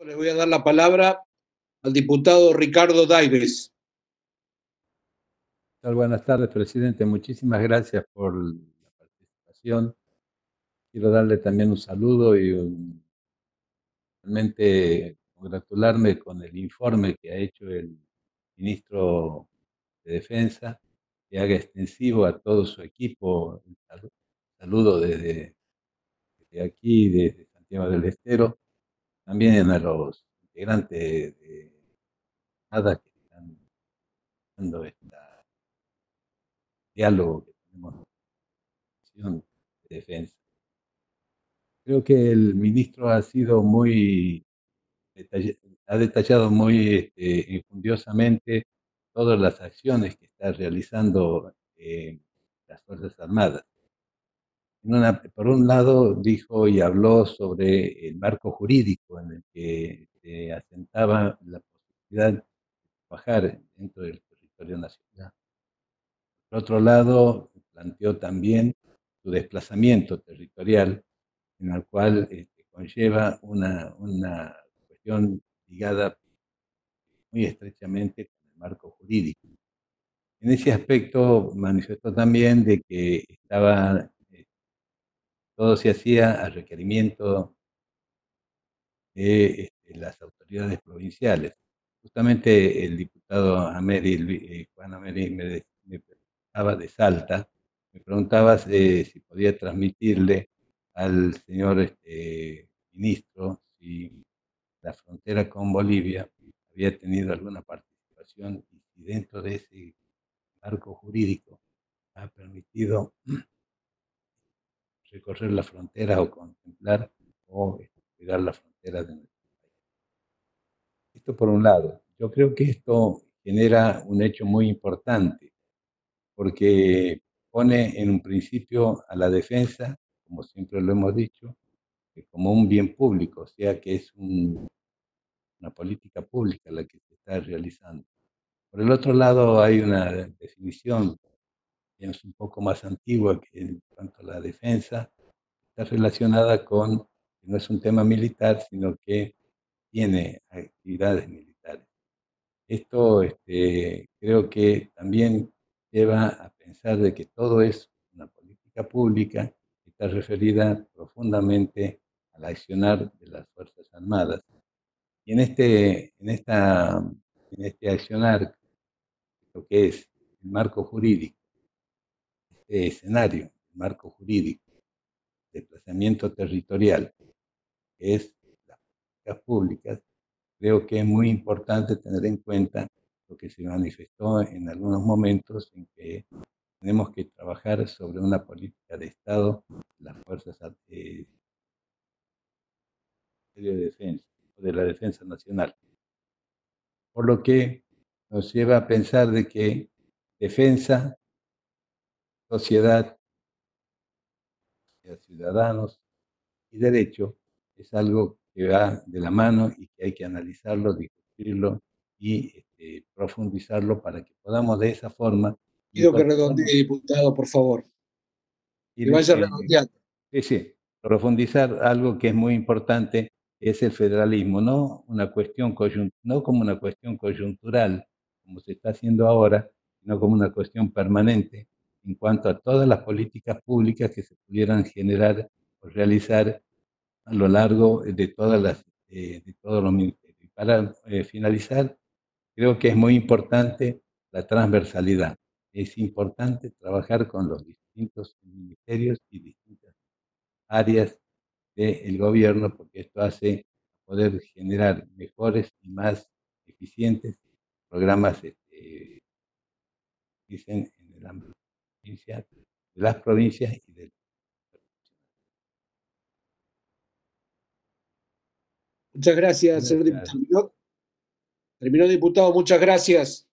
Le voy a dar la palabra al diputado Ricardo Daives. Buenas tardes, presidente. Muchísimas gracias por la participación. Quiero darle también un saludo y realmente congratularme con el informe que ha hecho el ministro de Defensa, que haga extensivo a todo su equipo. Saludo desde, desde aquí, desde Santiago del Estero, también a los integrantes de nada que están dando este diálogo que tenemos de defensa. Creo que el ministro ha sido muy ha detallado muy este, infundiosamente todas las acciones que está realizando eh, las Fuerzas Armadas por un lado, dijo y habló sobre el marco jurídico en el que se asentaba la posibilidad de trabajar dentro del territorio nacional. Por otro lado, planteó también su desplazamiento territorial, en el cual este, conlleva una, una cuestión ligada muy estrechamente con el marco jurídico. En ese aspecto manifestó también de que estaba todo se hacía a requerimiento de este, las autoridades provinciales. Justamente el diputado eh, Juan Ameri me, preguntaba de Salta, me preguntaba si podía transmitirle al señor este, ministro si la frontera con Bolivia había tenido alguna participación y dentro de ese marco jurídico ha permitido recorrer la frontera o contemplar o este, cuidar la frontera de nuestro país. Esto por un lado. Yo creo que esto genera un hecho muy importante porque pone en un principio a la defensa, como siempre lo hemos dicho, como un bien público, o sea que es una política pública la que se está realizando. Por el otro lado, hay una definición es un poco más antigua que en cuanto a la defensa, está relacionada con, no es un tema militar, sino que tiene actividades militares. Esto este, creo que también lleva a pensar de que todo es una política pública que está referida profundamente al accionar de las Fuerzas Armadas. Y en este, en esta, en este accionar, lo que es el marco jurídico, escenario, marco jurídico, desplazamiento territorial, que es las políticas públicas, creo que es muy importante tener en cuenta lo que se manifestó en algunos momentos en que tenemos que trabajar sobre una política de Estado las fuerzas de, de defensa, de la defensa nacional. Por lo que nos lleva a pensar de que defensa sociedad, ciudadanos y derecho es algo que va de la mano y que hay que analizarlo, discutirlo y este, profundizarlo para que podamos de esa forma... Pido que redondee, diputado, por favor. Y vaya redondeando. Sí, sí, profundizar algo que es muy importante es el federalismo, no, una cuestión no como una cuestión coyuntural, como se está haciendo ahora, sino como una cuestión permanente en cuanto a todas las políticas públicas que se pudieran generar o realizar a lo largo de todas las eh, de todos los ministerios. Para eh, finalizar, creo que es muy importante la transversalidad. Es importante trabajar con los distintos ministerios y distintas áreas del gobierno porque esto hace poder generar mejores y más eficientes programas este, dicen en el ámbito de las provincias y del Muchas gracias, señor diputado. Terminó, diputado, muchas gracias.